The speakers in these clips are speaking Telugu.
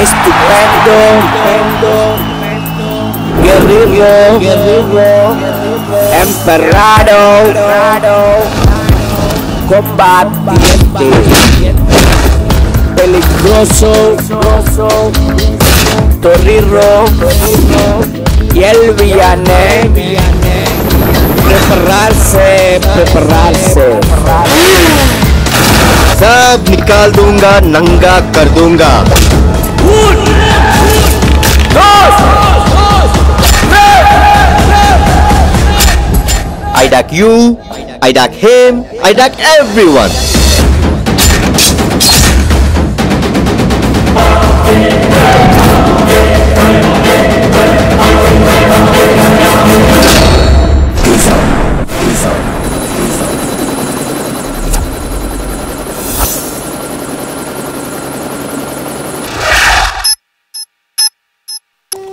Estupendo, guerrero, emperado, combatiente, peligroso, torriro, y el villane, prepararse, prepararse. सब निकाल दूँगा नंगा कर दूँगा I duck you, I duck him, I duck everyone.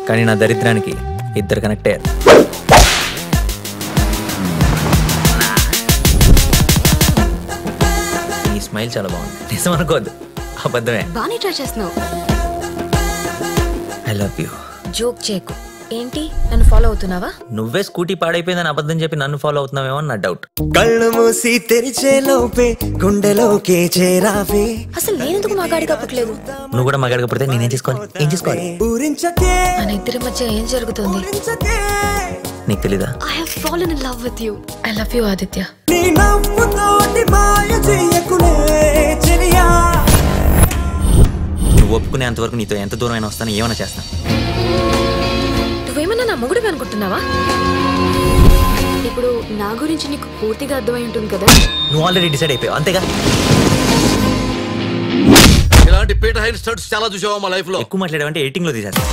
కానీ నా దరిద్రానికి ఇద్దరు కనెక్ట్ అయ్యారు. ఈ స్మైల్ చాలా బాగుంది. నిజం అనుకోవద్దు. అబద్ధమే. బాగానే ట్రై చేస్తున్నావు. ఐ లవ్ యూ జోక్ చేయకు. ఏంటి? నన్ను ఫాలో అవుతున్నావా? నువ్వే స్కూటీ పాడైపోయిందని అబద్ధం చెప్పి నన్ను ఫాలో అవుతున్నావేమో అని నా డౌట్ కళ్ళు మూసి తెరిచే లోపే గుండెలోకే చేరావే. అసలు నేనెందుకు మా గాడి కప్పట్లేదు నువ్వు కూడా మగాడిగా పడితే నేనేం చేసుకోవాలి? ఏం చేసుకోవాలి? మన ఇద్దరి మధ్య ఏం జరుగుతుంది? నీకు తెలీదా? I have fallen in love with you I love you Aditya. నీ నవ్వుతోటి మాయ చెయ్యకునే చెలియా నువ్వు ఒప్పుకునేంత వరకు నీతో ఎంత దూరం అయినా వస్తాను ఏమైనా చేస్తాను నువ్వేమన్నా నా మొగుడు అనుకుంటున్నావా? ఇప్పుడు నా గురించి నీకు పూర్తిగా అర్థమై ఉంటుంది కదా? నువ్వు ఆల్రెడీ డిసైడ్ అయిపోయావు అంతేగా? ఇలాంటి పీటర్ హైన్ స్టడ్స్ చాలా చూసావా మా లైఫ్లో. ఎక్కువ మాట్లాడావంటే ఎయిటింగ్లో తీసేస్తా.